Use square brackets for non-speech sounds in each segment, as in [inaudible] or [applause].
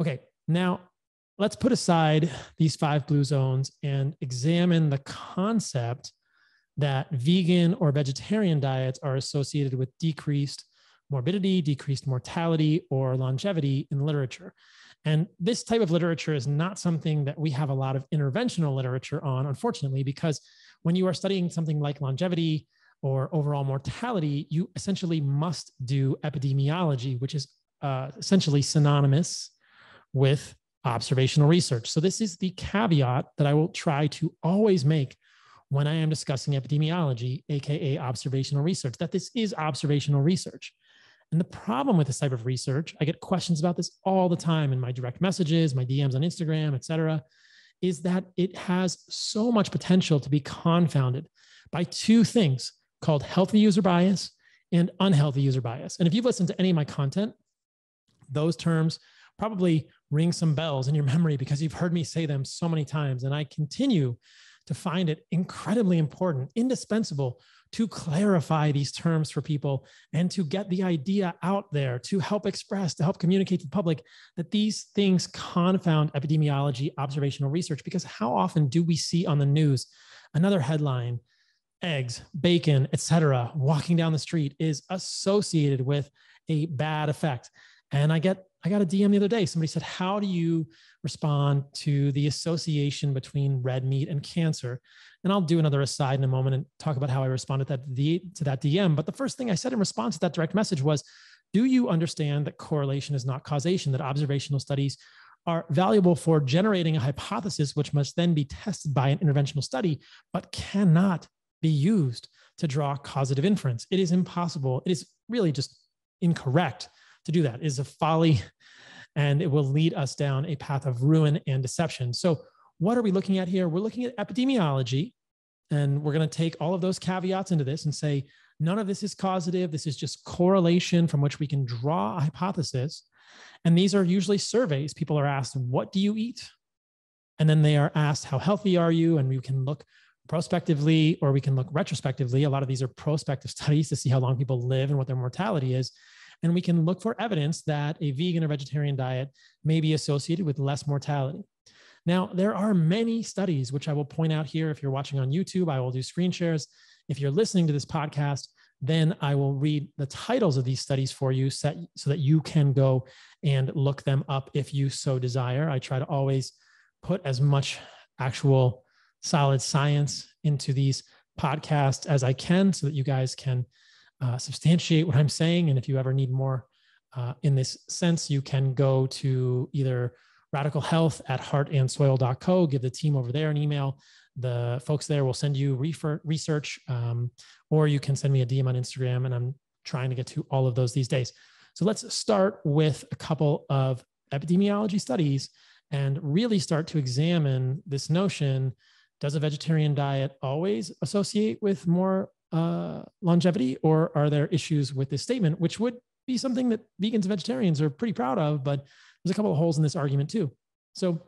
Okay, now let's put aside these five blue zones and examine the concept that vegan or vegetarian diets are associated with decreased morbidity, decreased mortality, or longevity in literature. And this type of literature is not something that we have a lot of interventional literature on, unfortunately, because when you are studying something like longevity or overall mortality, you essentially must do epidemiology, which is uh, essentially synonymous with observational research. So, this is the caveat that I will try to always make when I am discussing epidemiology, AKA observational research, that this is observational research. And the problem with this type of research, I get questions about this all the time in my direct messages, my DMs on Instagram, et cetera, is that it has so much potential to be confounded by two things called healthy user bias and unhealthy user bias. And if you've listened to any of my content, those terms probably ring some bells in your memory because you've heard me say them so many times. And I continue to find it incredibly important, indispensable to clarify these terms for people and to get the idea out there to help express, to help communicate to the public that these things confound epidemiology, observational research. Because how often do we see on the news another headline? eggs, bacon, etc., walking down the street is associated with a bad effect. And I get I got a DM the other day. Somebody said, How do you respond to the association between red meat and cancer? And I'll do another aside in a moment and talk about how I responded that, to that DM. But the first thing I said in response to that direct message was, Do you understand that correlation is not causation, that observational studies are valuable for generating a hypothesis, which must then be tested by an interventional study, but cannot be used to draw causative inference? It is impossible. It is really just incorrect to do that is a folly and it will lead us down a path of ruin and deception. So, what are we looking at here? We're looking at epidemiology, and we're going to take all of those caveats into this and say none of this is causative. This is just correlation from which we can draw a hypothesis. And these are usually surveys. People are asked, What do you eat? And then they are asked, How healthy are you? And we can look prospectively or we can look retrospectively. A lot of these are prospective [laughs] studies to see how long people live and what their mortality is. And we can look for evidence that a vegan or vegetarian diet may be associated with less mortality. Now, there are many studies, which I will point out here. If you're watching on YouTube, I will do screen shares. If you're listening to this podcast, then I will read the titles of these studies for you so that you can go and look them up if you so desire. I try to always put as much actual solid science into these podcasts as I can so that you guys can uh, substantiate what I'm saying. And if you ever need more uh, in this sense, you can go to either radical health at heartandsoil.co, give the team over there an email. The folks there will send you refer- research, um, or you can send me a DM on Instagram. And I'm trying to get to all of those these days. So let's start with a couple of epidemiology studies and really start to examine this notion does a vegetarian diet always associate with more uh, longevity, or are there issues with this statement, which would be something that vegans and vegetarians are pretty proud of, but there's a couple of holes in this argument too. So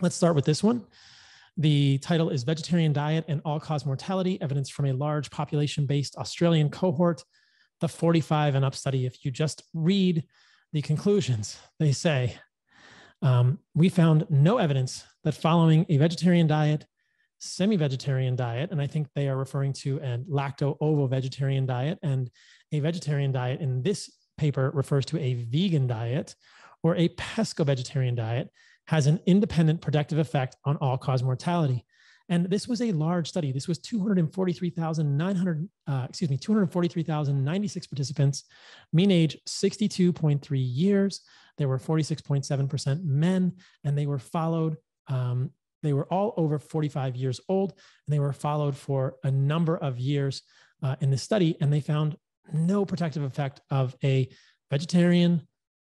let's start with this one. The title is Vegetarian Diet and All Cause Mortality Evidence from a Large Population Based Australian Cohort, the 45 and Up study. If you just read the conclusions, they say, um, we found no evidence that following a vegetarian diet semi vegetarian diet, and I think they are referring to a lacto ovo vegetarian diet. And a vegetarian diet in this paper refers to a vegan diet or a pesco vegetarian diet, has an independent protective effect on all cause mortality. And this was a large study. This was 243,900, uh, excuse me, 243,096 participants, mean age 62.3 years. There were 46.7% men, and they were followed um, they were all over 45 years old, and they were followed for a number of years uh, in the study, and they found no protective effect of a vegetarian,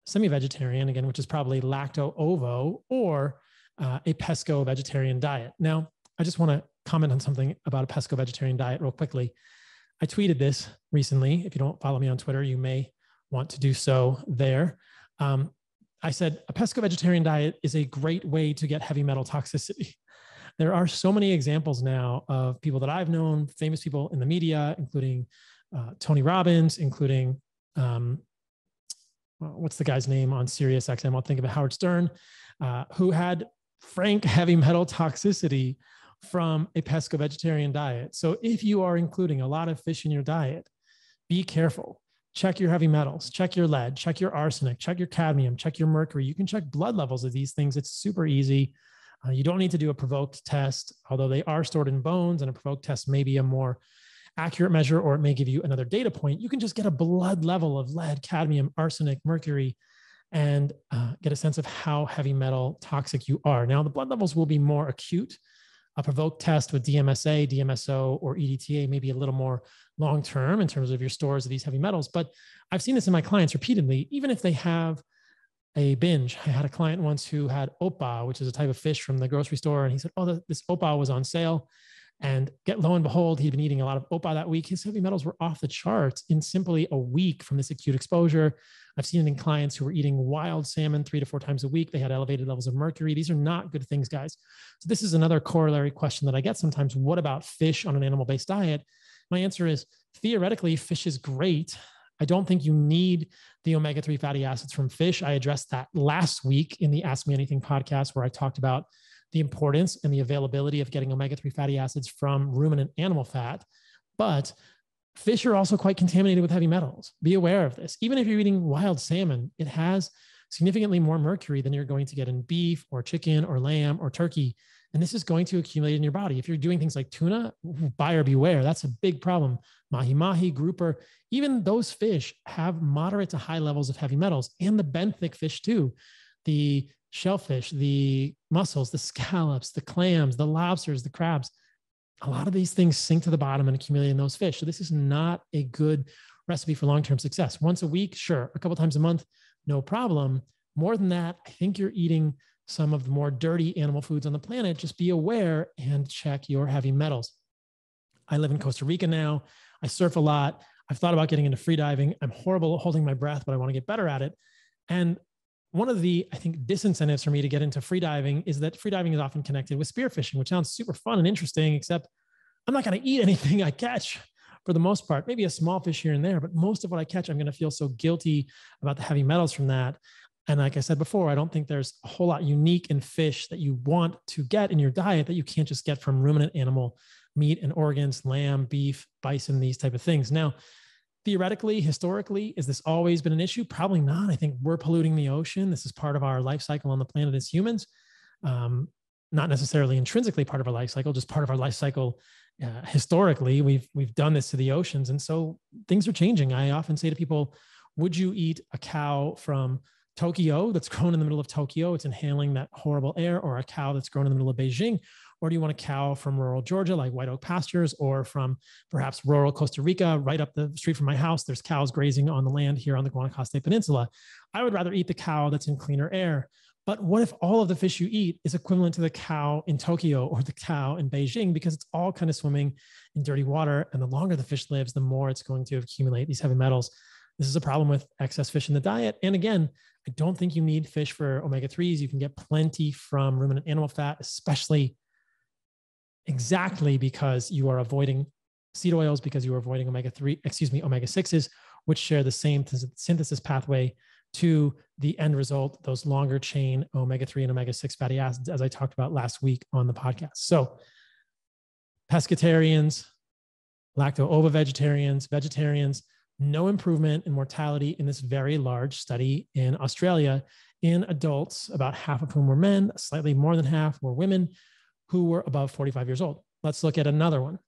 semi vegetarian, again, which is probably lacto ovo, or uh, a pesco vegetarian diet. Now, I just want to comment on something about a pesco vegetarian diet real quickly. I tweeted this recently. If you don't follow me on Twitter, you may want to do so there. Um, I said a pesco vegetarian diet is a great way to get heavy metal toxicity. [laughs] There are so many examples now of people that I've known, famous people in the media, including uh, Tony Robbins, including um, what's the guy's name on Sirius XM? I'll think of it, Howard Stern, uh, who had frank [laughs] heavy metal toxicity from a pesco vegetarian diet. So if you are including a lot of fish in your diet, be careful. Check your heavy metals, check your lead, check your arsenic, check your cadmium, check your mercury. You can check blood levels of these things. It's super easy. Uh, you don't need to do a provoked test, although they are stored in bones, and a provoked test may be a more accurate measure or it may give you another data point. You can just get a blood level of lead, cadmium, arsenic, mercury, and uh, get a sense of how heavy metal toxic you are. Now, the blood levels will be more acute. A provoked test with DMSA, DMSO, or EDTA maybe a little more long term in terms of your stores of these heavy metals. But I've seen this in my clients repeatedly, even if they have a binge. I had a client once who had opah, which is a type of fish from the grocery store, and he said, "Oh, this opah was on sale." And get lo and behold, he'd been eating a lot of opah that week. His heavy metals were off the charts in simply a week from this acute exposure. I've seen it in clients who were eating wild salmon three to four times a week. They had elevated levels of mercury. These are not good things, guys. So, this is another corollary question that I get sometimes. What about fish on an animal based diet? My answer is theoretically, fish is great. I don't think you need the omega 3 fatty acids from fish. I addressed that last week in the Ask Me Anything podcast, where I talked about the importance and the availability of getting omega 3 fatty acids from ruminant animal fat. But fish are also quite contaminated with heavy metals. Be aware of this. Even if you're eating wild salmon, it has significantly more mercury than you're going to get in beef or chicken or lamb or turkey. And this is going to accumulate in your body. If you're doing things like tuna, buyer beware. That's a big problem. Mahi mahi, grouper, even those fish have moderate to high levels of heavy metals and the benthic fish too. The shellfish, the mussels, the scallops, the clams, the lobsters, the crabs. A lot of these things sink to the bottom and accumulate in those fish. So this is not a good recipe for long-term success. Once a week, sure. A couple times a month, no problem. More than that, I think you're eating some of the more dirty animal foods on the planet. Just be aware and check your heavy metals. I live in Costa Rica now. I surf a lot. I've thought about getting into free diving. I'm horrible at holding my breath, but I want to get better at it. And one of the, I think, disincentives for me to get into free diving is that free diving is often connected with spearfishing, which sounds super fun and interesting, except I'm not going to eat [laughs] anything I catch for the most part, maybe a small fish here and there, but most of what I catch, I'm going to feel so guilty about the heavy metals from that. And like I said before, I don't think there's a whole lot unique in fish that you want to get in your diet that you can't just get from ruminant animal meat and organs, lamb, beef, bison, these type of things. Now, theoretically, historically, has this always been an issue? Probably not. I think we're polluting the ocean. This is part of our life cycle on the planet as humans. Um, not necessarily intrinsically part of our life cycle, just part of our life cycle. Uh, historically, we've we've done this to the oceans, and so things are changing. I often say to people, "Would you eat a cow from Tokyo that's grown in the middle of Tokyo? It's inhaling that horrible air, or a cow that's grown in the middle of Beijing, or do you want a cow from rural Georgia, like White Oak Pastures, or from perhaps rural Costa Rica, right up the street from my house? There's cows grazing on the land here on the Guanacaste Peninsula. I would rather eat the cow that's in cleaner air. But what if all of the fish you eat is equivalent to the cow in Tokyo or the cow in Beijing? Because it's all kind of swimming in dirty water. And the longer the fish lives, the more it's going to accumulate these heavy metals. This is a problem with excess fish in the diet. And again, I don't think you need fish for omega 3s. You can get plenty from ruminant animal fat, especially exactly because you are avoiding seed oils because you are avoiding omega 3 excuse me omega 6s which share the same synthesis pathway to the end result those longer chain omega 3 and omega 6 fatty acids as i talked about last week on the podcast so pescatarians lacto-ovo vegetarians vegetarians no improvement in mortality in this very large study in australia in adults about half of whom were men slightly more than half were women who were above 45 years old. Let's look at another one.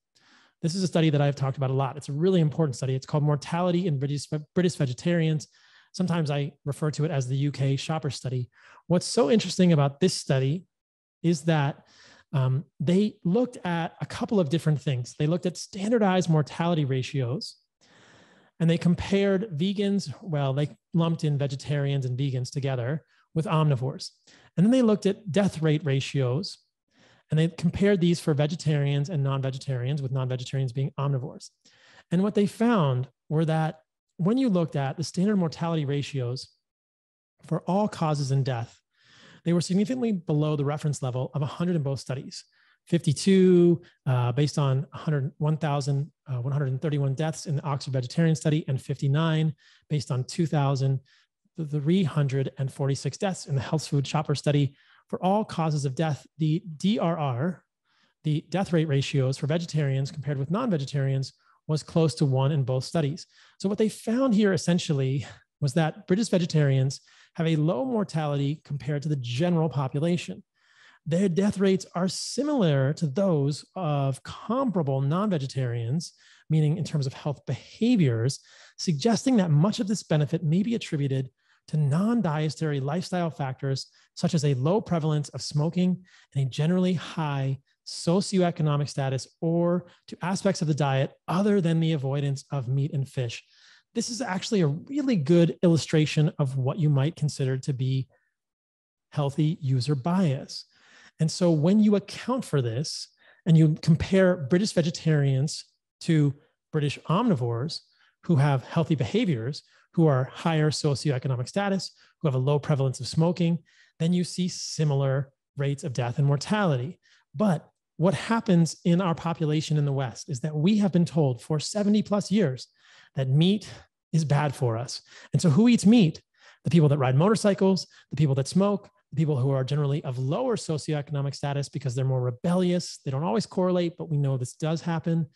This is a study that I've talked about a lot. It's a really important study. It's called Mortality in British, British Vegetarians. Sometimes I refer to it as the UK shopper study. What's so interesting about this study is that um, they looked at a couple of different things. They looked at standardized mortality ratios and they compared vegans, well, they lumped in vegetarians and vegans together with omnivores. And then they looked at death rate ratios and they compared these for vegetarians and non vegetarians, with non vegetarians being omnivores. And what they found were that when you looked at the standard mortality ratios for all causes and death, they were significantly below the reference level of 100 in both studies. 52 uh, based on 1,131 uh, deaths in the Oxford Vegetarian Study, and 59 based on 2,000 346 deaths in the Health Food Shopper study for all causes of death, the DRR, the death rate ratios for vegetarians compared with non vegetarians, was close to one in both studies. So, what they found here essentially was that British vegetarians have a low mortality compared to the general population. Their death rates are similar to those of comparable non vegetarians, meaning in terms of health behaviors, suggesting that much of this benefit may be attributed to non dietary lifestyle factors such as a low prevalence of smoking and a generally high socioeconomic status or to aspects of the diet other than the avoidance of meat and fish. This is actually a really good illustration of what you might consider to be healthy user bias. And so when you account for this and you compare British vegetarians to British omnivores who have healthy behaviors, who are higher socioeconomic status, who have a low prevalence of smoking, then you see similar rates of death and mortality. But what happens in our population in the West is that we have been told for 70 plus years that meat is bad for us. And so, who eats meat? The people that ride motorcycles, the people that smoke, people who are generally of lower socioeconomic status because they're more rebellious. They don't always correlate, but we know this does happen.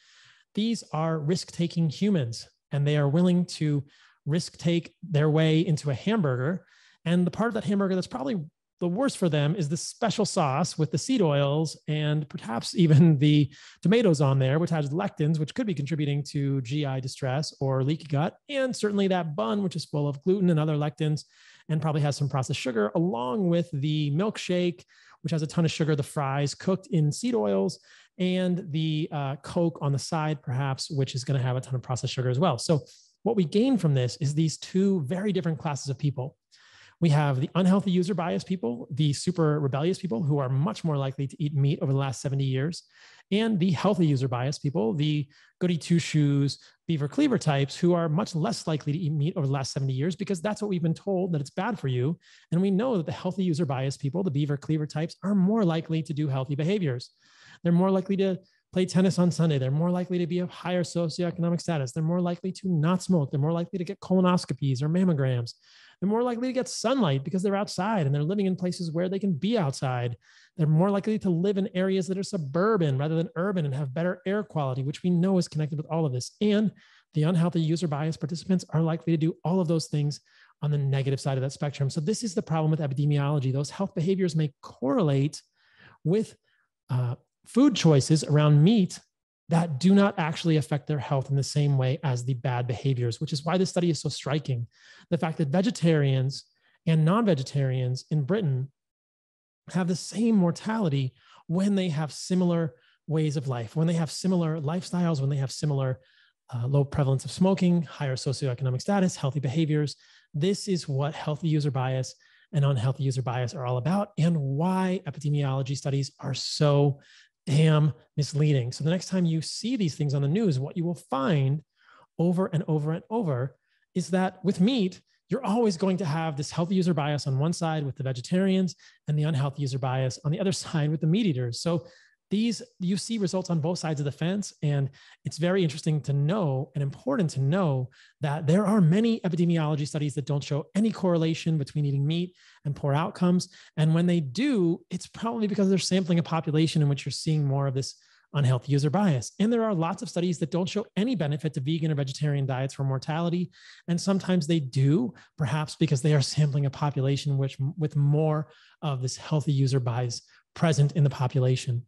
These are risk taking humans, and they are willing to risk take their way into a hamburger. And the part of that hamburger that's probably the worst for them is the special sauce with the seed oils and perhaps [laughs] even the tomatoes on there, which has lectins, which could be contributing to GI distress or leaky gut. And certainly that bun, which is full of gluten and other lectins and probably has some processed sugar, along with the milkshake, which has a ton of sugar, the fries cooked in seed oils, and the uh, Coke on the side, perhaps, which is going to have a ton of processed sugar as well. So what we gain from this is these two very different classes of people. We have the unhealthy user bias people, the super rebellious people who are much more likely to eat meat over the last 70 years, and the healthy user bias people, the goody two shoes, beaver cleaver types who are much less likely to eat meat over the last 70 years because that's what we've been told that it's bad for you. And we know that the healthy user bias people, the beaver cleaver types, are more likely to do healthy behaviors. They're more likely to play tennis on Sunday. They're more likely to be of higher socioeconomic status. They're more likely to not smoke. They're more likely to get colonoscopies or mammograms. They're more likely to get sunlight because they're outside and they're living in places where they can be outside. They're more likely to live in areas that are suburban rather than urban and have better air quality, which we know is connected with all of this. And the unhealthy user bias participants are likely to do all of those things on the negative side of that spectrum. So, this is the problem with epidemiology. Those health behaviors may correlate with uh, food choices around meat that do not actually affect their health in the same way as the bad behaviors, which is why this study is so striking. The fact that vegetarians and non vegetarians in Britain have the same mortality when they have similar ways of life, when they have similar lifestyles, when they have similar uh, low prevalence of smoking, higher socioeconomic status, healthy behaviors. This is what healthy user bias and unhealthy user bias are all about, and why epidemiology studies are so damn misleading. So the next time you see these things on the news, what you will find over and over and over is that with meat, you're always going to have this healthy user bias on one side with the vegetarians and the unhealthy user bias on the other [laughs] side with the meat eaters. So these you see results on both sides of the fence and it's very interesting to know and important to know that there are many epidemiology studies that don't show any correlation between eating meat and poor outcomes. And when they do it's probably because they're sampling a population in which you're seeing more of this unhealthy user bias. And there are lots of studies that don't show any benefit to vegan or vegetarian diets for mortality. And sometimes they do perhaps because they are sampling a population which with more of this healthy user bias present in the population